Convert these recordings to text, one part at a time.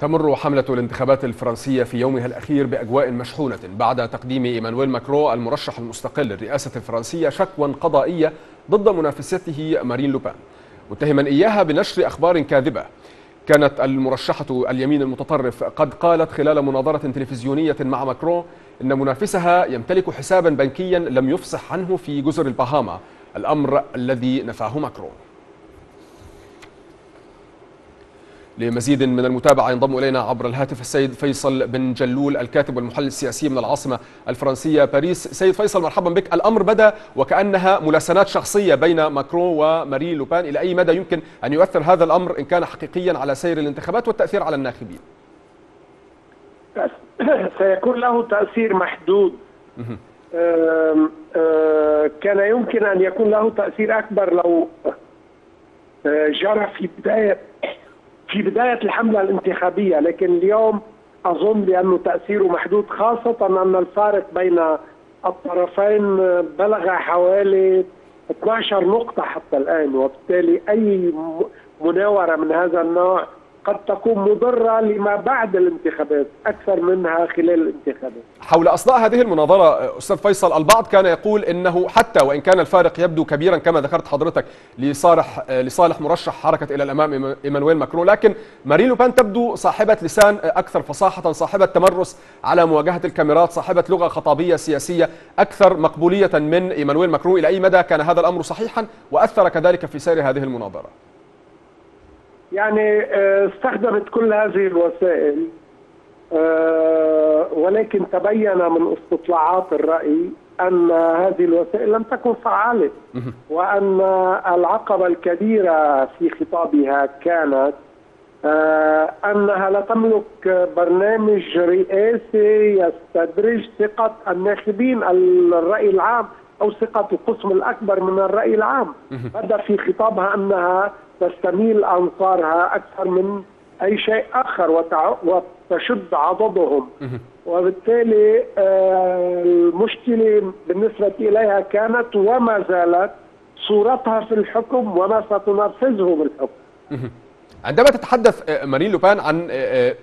تمر حملة الانتخابات الفرنسية في يومها الأخير بأجواء مشحونة بعد تقديم إيمانويل ماكرون المرشح المستقل للرئاسة الفرنسية شكوى قضائية ضد منافسته مارين لوبان. متهما إياها بنشر أخبار كاذبة. كانت المرشحة اليمين المتطرف قد قالت خلال مناظرة تلفزيونية مع ماكرون إن منافسها يمتلك حسابا بنكيا لم يفصح عنه في جزر البهاما الأمر الذي نفاه ماكرون لمزيد من المتابعة ينضم إلينا عبر الهاتف السيد فيصل بن جلول الكاتب والمحلل السياسي من العاصمة الفرنسية باريس. سيد فيصل مرحبا بك. الأمر بدأ وكأنها ملاسنات شخصية بين ماكرون ومارين لوبان. إلى أي مدى يمكن أن يؤثر هذا الأمر إن كان حقيقيا على سير الانتخابات والتأثير على الناخبين؟ سيكون له تأثير محدود. كان يمكن أن يكون له تأثير أكبر لو جرى في بداية في بداية الحملة الانتخابية لكن اليوم أظن بأنه تأثيره محدود خاصة أن الفارق بين الطرفين بلغ حوالي 12 نقطة حتى الآن وبالتالي أي مناورة من هذا النوع قد تكون مضرة لما بعد الانتخابات أكثر منها خلال الانتخابات. حول أصداء هذه المناظرة أستاذ فيصل البعض كان يقول إنه حتى وإن كان الفارق يبدو كبيرا كما ذكرت حضرتك لصالح لصالح مرشح حركة إلى الأمام إيمانويل ماكرون لكن مارين لوبان تبدو صاحبة لسان أكثر فصاحة صاحبة تمرس على مواجهة الكاميرات صاحبة لغة خطابية سياسية أكثر مقبولية من إيمانويل ماكرون. إلى أي مدى كان هذا الأمر صحيحا وأثر كذلك في سير هذه المناظرة؟ يعني استخدمت كل هذه الوسائل ولكن تبين من استطلاعات الرأي أن هذه الوسائل لم تكن فعالة وأن العقبة الكبيرة في خطابها كانت أنها لا تملك برنامج رئاسي يستدرج ثقة الناخبين الرأي العام أو ثقة القسم الأكبر من الرأي العام. بدأ في خطابها أنها تستميل أنصارها أكثر من أي شيء آخر وتشد عضدهم. وبالتالي المشكلة بالنسبة إليها كانت وما زالت صورتها في الحكم وما ستنفذه بالحكم. عندما تتحدث مارين لوبان عن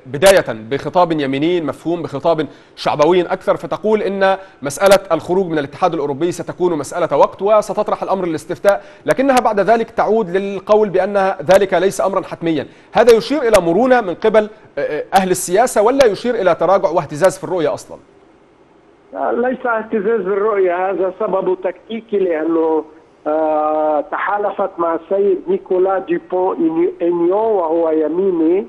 بداية بخطاب يميني مفهوم بخطاب شعبوي أكثر فتقول إن مسألة الخروج من الاتحاد الأوروبي ستكون مسألة وقت وستطرح الأمر للاستفتاء لكنها بعد ذلك تعود للقول بأن ذلك ليس أمرا حتميا. هذا يشير إلى مرونة من قبل أهل السياسة ولا يشير إلى تراجع واهتزاز في الرؤية أصلا؟ ليس اهتزاز بالرؤية هذا سببه تكتيكي لأنه آه تحالفت مع السيد نيكولا ديبون إنيو وهو يميني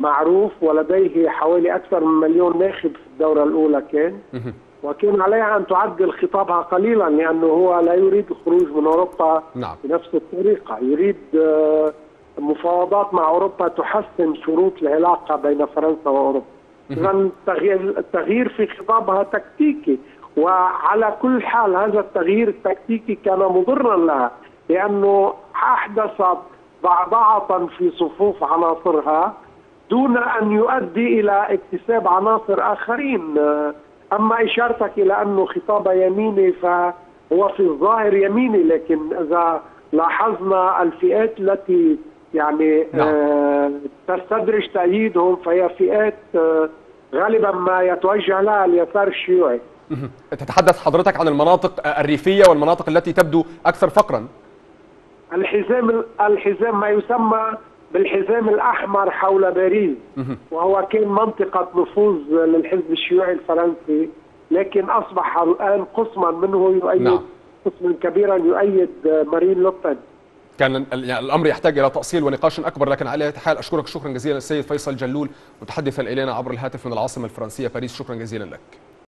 معروف ولديه حوالي أكثر من مليون ناخب في الدورة الأولى كان. وكان عليها أن تعدل خطابها قليلا لأنه هو لا يريد الخروج من أوروبا نعم. بنفس الطريقة. يريد آه مفاوضات مع أوروبا تحسن شروط العلاقة بين فرنسا وأوروبا. إذا التغيير في خطابها تكتيكي. وعلى كل حال هذا التغيير التكتيكي كان مضرا لها لأنه أحدث ضعضعه في صفوف عناصرها دون أن يؤدي إلى اكتساب عناصر آخرين أما إشارتك إلى أنه خطاب يميني فهو في الظاهر يميني لكن إذا لاحظنا الفئات التي يعني نعم. آه تستدرج تأييدهم فهي فئات آه غالبا ما يتوجه لها اليسار الشيوعي تتحدث حضرتك عن المناطق الريفية والمناطق التي تبدو أكثر فقرا. الحزام الحزام ما يسمى بالحزام الأحمر حول باريس وهو كان منطقة نفوذ للحزب الشيوعي الفرنسي لكن أصبح الآن قسما منه يؤيد نعم. قسما كبيرا يؤيد مارين لوبين كان الأمر يحتاج إلى تأصيل ونقاش أكبر لكن على حال أشكرك شكرا جزيلا السيد فيصل جلول متحدثا إلينا عبر الهاتف من العاصمة الفرنسية باريس. شكرا جزيلا لك.